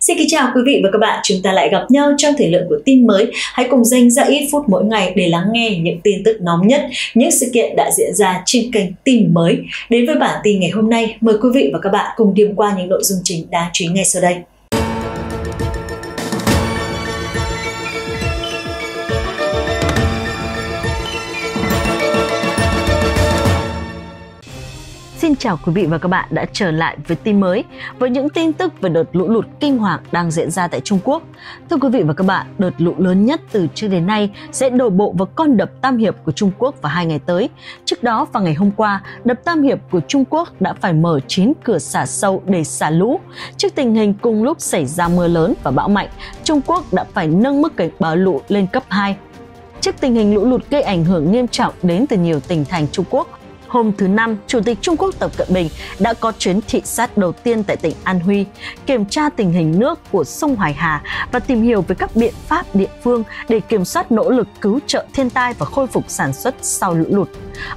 Xin kính chào quý vị và các bạn, chúng ta lại gặp nhau trong thời lượng của tin mới. Hãy cùng dành ra ít phút mỗi ngày để lắng nghe những tin tức nóng nhất, những sự kiện đã diễn ra trên kênh tin mới. Đến với bản tin ngày hôm nay, mời quý vị và các bạn cùng điểm qua những nội dung chính đáng chú ý ngay sau đây. Xin chào quý vị và các bạn đã trở lại với tin mới với những tin tức về đợt lũ lụt kinh hoàng đang diễn ra tại Trung Quốc. Thưa quý vị và các bạn, đợt lũ lớn nhất từ trước đến nay sẽ đổ bộ vào con đập Tam Hiệp của Trung Quốc vào hai ngày tới. Trước đó vào ngày hôm qua, đập Tam Hiệp của Trung Quốc đã phải mở 9 cửa xả sâu để xả lũ. Trước tình hình cùng lúc xảy ra mưa lớn và bão mạnh, Trung Quốc đã phải nâng mức cảnh báo lũ lên cấp 2 Trước tình hình lũ lụt gây ảnh hưởng nghiêm trọng đến từ nhiều tỉnh thành Trung Quốc, Hôm thứ Năm, Chủ tịch Trung Quốc Tập Cận Bình đã có chuyến thị sát đầu tiên tại tỉnh An Huy, kiểm tra tình hình nước của sông Hoài Hà và tìm hiểu về các biện pháp địa phương để kiểm soát nỗ lực cứu trợ thiên tai và khôi phục sản xuất sau lũ lụt.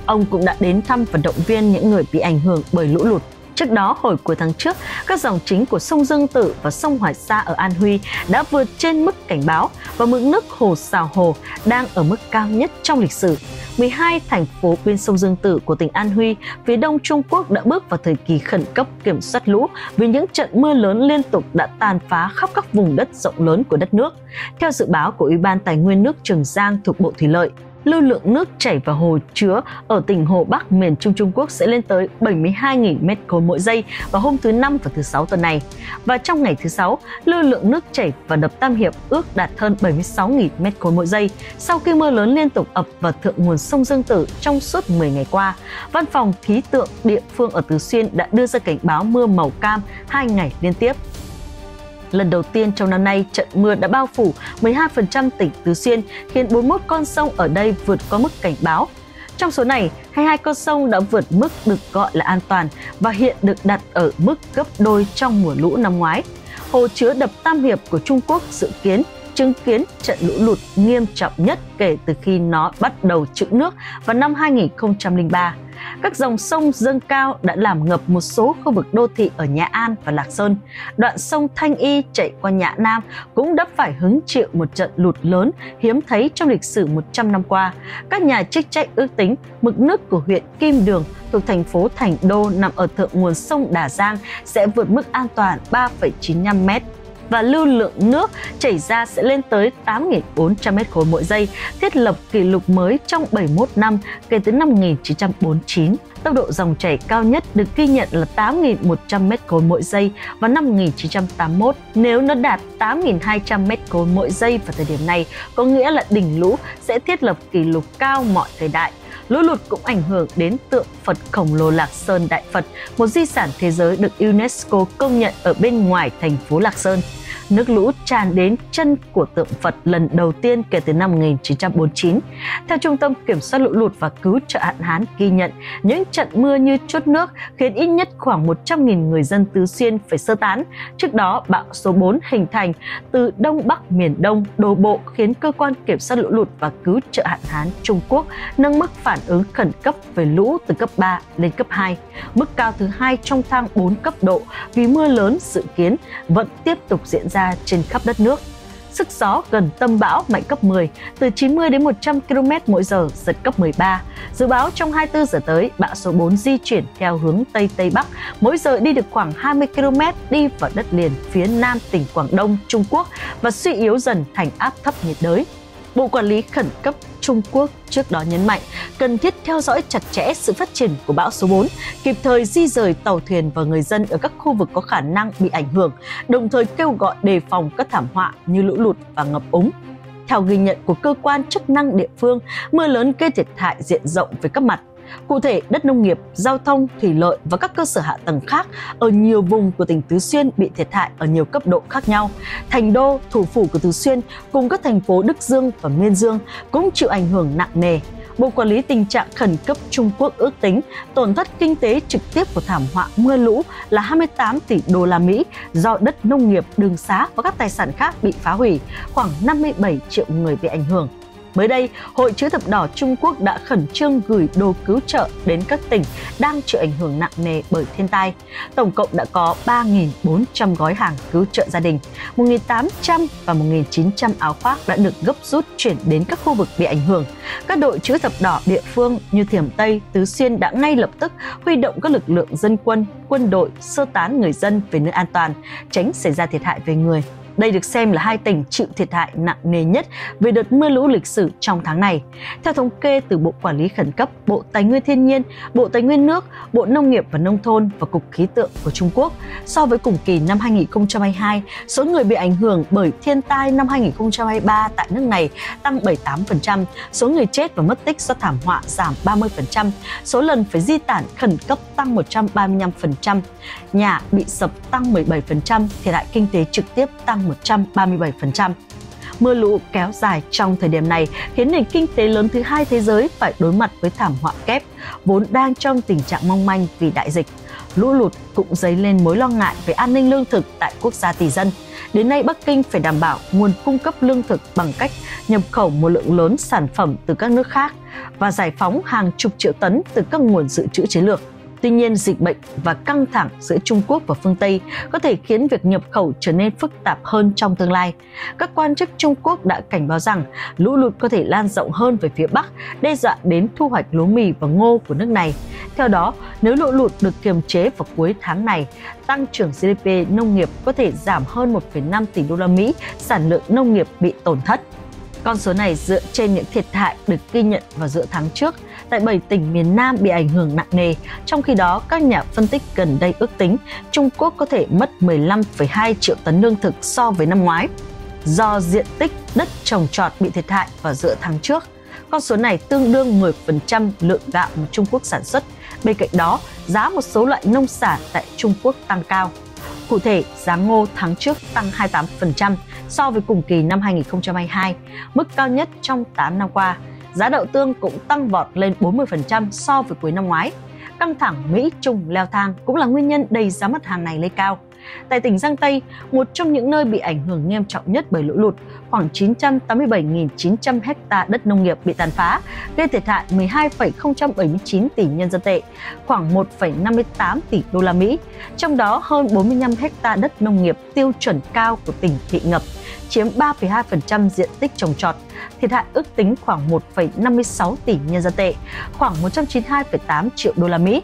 Ông cũng đã đến thăm và động viên những người bị ảnh hưởng bởi lũ lụt. Trước đó, hồi cuối tháng trước, các dòng chính của sông Dương Tử và sông Hoài Sa ở An Huy đã vượt trên mức cảnh báo và mực nước hồ Sào Hồ đang ở mức cao nhất trong lịch sử. 12 thành phố bên sông Dương Tử của tỉnh An Huy, phía đông Trung Quốc đã bước vào thời kỳ khẩn cấp kiểm soát lũ vì những trận mưa lớn liên tục đã tàn phá khắp các vùng đất rộng lớn của đất nước. Theo dự báo của Ủy ban Tài nguyên nước Trường Giang thuộc Bộ Thủy lợi, lưu lượng nước chảy vào hồ chứa ở tỉnh Hồ Bắc miền Trung Trung Quốc sẽ lên tới 72.000 mét khối mỗi giây vào hôm thứ Năm và thứ Sáu tuần này. Và trong ngày thứ Sáu, lưu lượng nước chảy vào đập Tam Hiệp ước đạt hơn 76.000 mét khối mỗi giây sau khi mưa lớn liên tục ập vào thượng nguồn sông Dương Tử trong suốt 10 ngày qua. Văn phòng khí tượng địa phương ở Tứ Xuyên đã đưa ra cảnh báo mưa màu cam hai ngày liên tiếp. Lần đầu tiên trong năm nay, trận mưa đã bao phủ 12% tỉnh Tứ Xuyên, khiến 41 con sông ở đây vượt qua mức cảnh báo. Trong số này, 22 con sông đã vượt mức được gọi là an toàn và hiện được đặt ở mức gấp đôi trong mùa lũ năm ngoái. Hồ chứa đập Tam Hiệp của Trung Quốc dự kiến chứng kiến trận lũ lụt nghiêm trọng nhất kể từ khi nó bắt đầu trữ nước vào năm 2003 các dòng sông dâng cao đã làm ngập một số khu vực đô thị ở Nhã An và Lạc Sơn. Đoạn sông Thanh Y chạy qua Nhã Nam cũng đã phải hứng chịu một trận lụt lớn hiếm thấy trong lịch sử 100 năm qua. Các nhà chức trách ước tính mực nước của huyện Kim Đường thuộc thành phố Thành Đô nằm ở thượng nguồn sông Đà Giang sẽ vượt mức an toàn 3,95 mét và lưu lượng nước chảy ra sẽ lên tới 8.400 m khối mỗi giây, thiết lập kỷ lục mới trong 71 năm kể từ năm 1949. Tốc độ dòng chảy cao nhất được ghi nhận là 8.100 m khối mỗi giây vào năm 1981. Nếu nó đạt 8.200 m khối mỗi giây vào thời điểm này, có nghĩa là đỉnh lũ sẽ thiết lập kỷ lục cao mọi thời đại. Lũ lụt cũng ảnh hưởng đến tượng Phật khổng lồ Lạc Sơn Đại Phật, một di sản thế giới được UNESCO công nhận ở bên ngoài thành phố Lạc Sơn nước lũ tràn đến chân của tượng Phật lần đầu tiên kể từ năm 1949. Theo Trung tâm Kiểm soát lũ lụt và cứu trợ hạn hán ghi nhận, những trận mưa như chút nước khiến ít nhất khoảng 100.000 người dân Tứ Xuyên phải sơ tán. Trước đó, bão số 4 hình thành từ Đông Bắc miền Đông đổ bộ khiến cơ quan kiểm soát lũ lụt và cứu trợ hạn hán Trung Quốc nâng mức phản ứng khẩn cấp về lũ từ cấp 3 lên cấp 2, mức cao thứ hai trong thang 4 cấp độ vì mưa lớn dự kiến vẫn tiếp tục diễn ra ra trên khắp đất nước. Sức gió gần tâm bão mạnh cấp 10, từ 90 đến 100 km mỗi giờ, giật cấp 13. Dự báo trong 24 giờ tới, bão số 4 di chuyển theo hướng Tây Tây Bắc, mỗi giờ đi được khoảng 20 km đi vào đất liền phía nam tỉnh Quảng Đông, Trung Quốc và suy yếu dần thành áp thấp nhiệt đới. Bộ Quản lý Khẩn cấp Trung Quốc trước đó nhấn mạnh cần thiết theo dõi chặt chẽ sự phát triển của bão số 4, kịp thời di rời tàu thuyền và người dân ở các khu vực có khả năng bị ảnh hưởng, đồng thời kêu gọi đề phòng các thảm họa như lũ lụt và ngập úng. Theo ghi nhận của cơ quan chức năng địa phương, mưa lớn gây thiệt hại diện rộng về các mặt Cụ thể, đất nông nghiệp, giao thông, thủy lợi và các cơ sở hạ tầng khác ở nhiều vùng của tỉnh Tứ Xuyên bị thiệt hại ở nhiều cấp độ khác nhau. Thành đô, thủ phủ của Tứ Xuyên cùng các thành phố Đức Dương và Miên Dương cũng chịu ảnh hưởng nặng nề. Bộ Quản lý Tình trạng Khẩn cấp Trung Quốc ước tính tổn thất kinh tế trực tiếp của thảm họa mưa lũ là 28 tỷ đô la Mỹ do đất nông nghiệp, đường xá và các tài sản khác bị phá hủy, khoảng 57 triệu người bị ảnh hưởng. Mới đây, Hội chữ thập đỏ Trung Quốc đã khẩn trương gửi đồ cứu trợ đến các tỉnh đang chịu ảnh hưởng nặng nề bởi thiên tai. Tổng cộng đã có 3.400 gói hàng cứu trợ gia đình, 1.800 và 1.900 áo khoác đã được gấp rút chuyển đến các khu vực bị ảnh hưởng. Các đội chữ thập đỏ địa phương như Thiểm Tây, Tứ Xuyên đã ngay lập tức huy động các lực lượng dân quân, quân đội sơ tán người dân về nơi an toàn, tránh xảy ra thiệt hại về người đây được xem là hai tỉnh chịu thiệt hại nặng nề nhất về đợt mưa lũ lịch sử trong tháng này. Theo thống kê từ Bộ Quản lý Khẩn cấp, Bộ Tài nguyên Thiên nhiên, Bộ Tài nguyên nước, Bộ Nông nghiệp và Nông thôn và Cục Khí tượng của Trung Quốc, so với cùng kỳ năm 2022, số người bị ảnh hưởng bởi thiên tai năm 2023 tại nước này tăng 78%, số người chết và mất tích do thảm họa giảm 30%, số lần phải di tản khẩn cấp tăng 135%, nhà bị sập tăng 17%, thiệt hại kinh tế trực tiếp tăng 137%. Mưa lũ kéo dài trong thời điểm này khiến nền kinh tế lớn thứ hai thế giới phải đối mặt với thảm họa kép, vốn đang trong tình trạng mong manh vì đại dịch. Lũ lụt cũng dấy lên mối lo ngại về an ninh lương thực tại quốc gia tỷ dân. Đến nay, Bắc Kinh phải đảm bảo nguồn cung cấp lương thực bằng cách nhập khẩu một lượng lớn sản phẩm từ các nước khác và giải phóng hàng chục triệu tấn từ các nguồn dự trữ chiến lược. Tuy nhiên, dịch bệnh và căng thẳng giữa Trung Quốc và phương Tây có thể khiến việc nhập khẩu trở nên phức tạp hơn trong tương lai. Các quan chức Trung Quốc đã cảnh báo rằng lũ lụt có thể lan rộng hơn về phía Bắc, đe dọa đến thu hoạch lúa mì và ngô của nước này. Theo đó, nếu lũ lụt được kiềm chế vào cuối tháng này, tăng trưởng GDP nông nghiệp có thể giảm hơn 1,5 tỷ đô la Mỹ, sản lượng nông nghiệp bị tổn thất. Con số này dựa trên những thiệt hại được ghi nhận vào giữa tháng trước tại 7 tỉnh miền Nam bị ảnh hưởng nặng nề. Trong khi đó, các nhà phân tích gần đây ước tính Trung Quốc có thể mất 15,2 triệu tấn lương thực so với năm ngoái do diện tích đất trồng trọt bị thiệt hại vào giữa tháng trước. Con số này tương đương 10% lượng gạo mà Trung Quốc sản xuất. Bên cạnh đó, giá một số loại nông sản tại Trung Quốc tăng cao. Cụ thể, giá ngô tháng trước tăng 28% so với cùng kỳ năm 2022, mức cao nhất trong 8 năm qua. Giá đậu tương cũng tăng vọt lên 40% so với cuối năm ngoái. Căng thẳng Mỹ-Trung leo thang cũng là nguyên nhân đầy giá mặt hàng này lên cao. Tại tỉnh Giang Tây, một trong những nơi bị ảnh hưởng nghiêm trọng nhất bởi lũ lụt, khoảng 987.900 ha đất nông nghiệp bị tàn phá, gây thiệt hại 12,079 tỷ nhân dân tệ, khoảng 1,58 tỷ đô la Mỹ. Trong đó hơn 45 ha đất nông nghiệp tiêu chuẩn cao của tỉnh bị ngập, chiếm 3,2% diện tích trồng trọt, thiệt hại ước tính khoảng 1,56 tỷ nhân dân tệ, khoảng 192,8 triệu đô la Mỹ.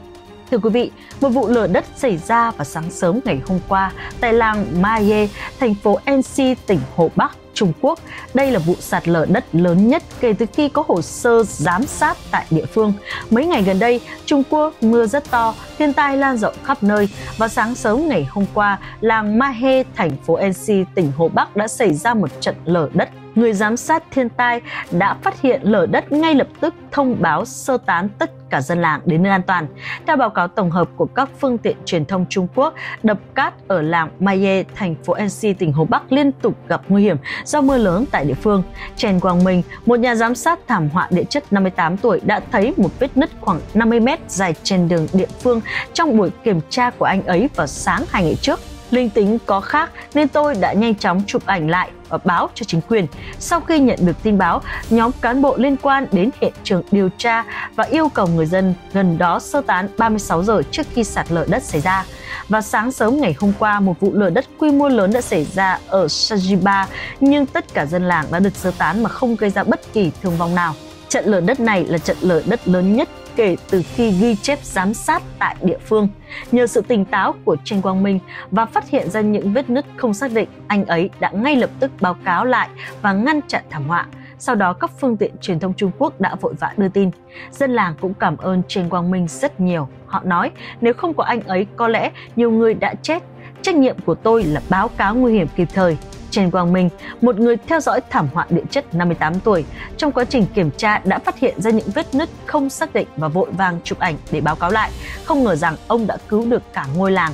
Thưa quý vị, một vụ lở đất xảy ra vào sáng sớm ngày hôm qua tại làng Maye, thành phố NC, tỉnh Hồ Bắc, Trung Quốc. Đây là vụ sạt lở đất lớn nhất kể từ khi có hồ sơ giám sát tại địa phương. Mấy ngày gần đây, Trung Quốc mưa rất to, thiên tai lan rộng khắp nơi. Vào sáng sớm ngày hôm qua, làng Mahe, thành phố NC, tỉnh Hồ Bắc đã xảy ra một trận lở đất người giám sát thiên tai đã phát hiện lở đất ngay lập tức thông báo sơ tán tất cả dân làng đến nơi an toàn. Theo báo cáo tổng hợp của các phương tiện truyền thông Trung Quốc, đập cát ở làng Maye, thành phố NC, tỉnh Hồ Bắc liên tục gặp nguy hiểm do mưa lớn tại địa phương. Trần Quang Minh, một nhà giám sát thảm họa địa chất 58 tuổi đã thấy một vết nứt khoảng 50 mét dài trên đường địa phương trong buổi kiểm tra của anh ấy vào sáng hai ngày trước. Linh tính có khác nên tôi đã nhanh chóng chụp ảnh lại và báo cho chính quyền. Sau khi nhận được tin báo, nhóm cán bộ liên quan đến hiện trường điều tra và yêu cầu người dân gần đó sơ tán 36 giờ trước khi sạt lở đất xảy ra. Và sáng sớm ngày hôm qua, một vụ lở đất quy mô lớn đã xảy ra ở Sajiba, nhưng tất cả dân làng đã được sơ tán mà không gây ra bất kỳ thương vong nào. Trận lở đất này là trận lở đất lớn nhất kể từ khi ghi chép giám sát tại địa phương. Nhờ sự tỉnh táo của Trinh Quang Minh và phát hiện ra những vết nứt không xác định, anh ấy đã ngay lập tức báo cáo lại và ngăn chặn thảm họa. Sau đó các phương tiện truyền thông Trung Quốc đã vội vã đưa tin. Dân làng cũng cảm ơn Trinh Quang Minh rất nhiều. Họ nói nếu không có anh ấy có lẽ nhiều người đã chết. Trách nhiệm của tôi là báo cáo nguy hiểm kịp thời, Trần Quang Minh, một người theo dõi thảm họa địa chất 58 tuổi, trong quá trình kiểm tra đã phát hiện ra những vết nứt không xác định và vội vàng chụp ảnh để báo cáo lại. Không ngờ rằng ông đã cứu được cả ngôi làng.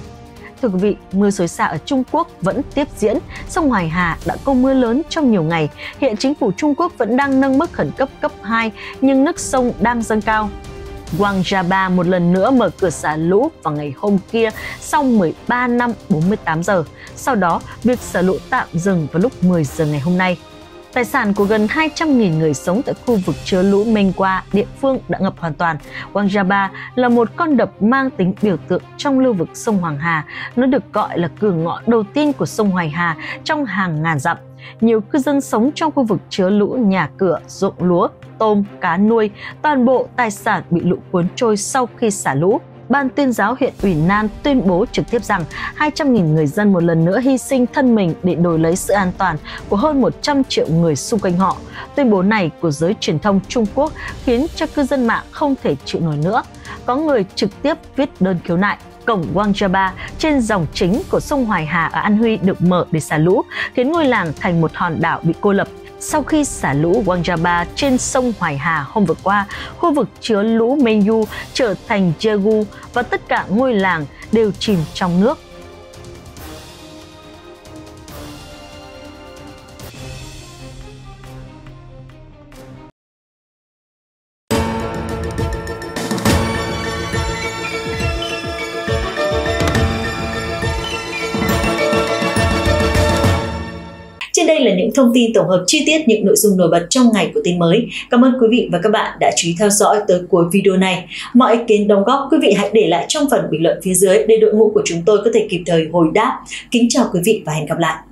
Thưa quý vị, mưa xối xả ở Trung Quốc vẫn tiếp diễn. Sông Hoài Hà đã có mưa lớn trong nhiều ngày. Hiện chính phủ Trung Quốc vẫn đang nâng mức khẩn cấp cấp 2, nhưng nước sông đang dâng cao. Wang Jaba một lần nữa mở cửa xả lũ vào ngày hôm kia sau 13 năm 48 giờ. Sau đó, việc xả lũ tạm dừng vào lúc 10 giờ ngày hôm nay. Tài sản của gần 200.000 người sống tại khu vực chứa lũ Mengwa, địa phương đã ngập hoàn toàn. Wangjaba là một con đập mang tính biểu tượng trong lưu vực sông Hoàng Hà. Nó được gọi là cửa ngõ đầu tiên của sông Hoài Hà trong hàng ngàn dặm. Nhiều cư dân sống trong khu vực chứa lũ nhà cửa, ruộng lúa, tôm, cá nuôi, toàn bộ tài sản bị lũ cuốn trôi sau khi xả lũ. Ban tuyên giáo huyện ủy Nam tuyên bố trực tiếp rằng 200.000 người dân một lần nữa hy sinh thân mình để đổi lấy sự an toàn của hơn 100 triệu người xung quanh họ. Tuyên bố này của giới truyền thông Trung Quốc khiến cho cư dân mạng không thể chịu nổi nữa. Có người trực tiếp viết đơn khiếu nại cổng Wangjaba trên dòng chính của sông Hoài Hà ở An Huy được mở để xả lũ, khiến ngôi làng thành một hòn đảo bị cô lập sau khi xả lũ Wangjaba trên sông Hoài Hà hôm vừa qua, khu vực chứa lũ Menyu trở thành Jegu và tất cả ngôi làng đều chìm trong nước. Là những thông tin tổng hợp chi tiết những nội dung nổi bật trong ngày của tin mới. Cảm ơn quý vị và các bạn đã chú ý theo dõi tới cuối video này. Mọi ý kiến đóng góp, quý vị hãy để lại trong phần bình luận phía dưới để đội ngũ của chúng tôi có thể kịp thời hồi đáp. Kính chào quý vị và hẹn gặp lại.